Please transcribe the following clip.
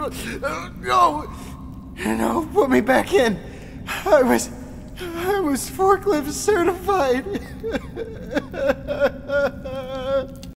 No! No, put me back in. I was. I was forklift certified.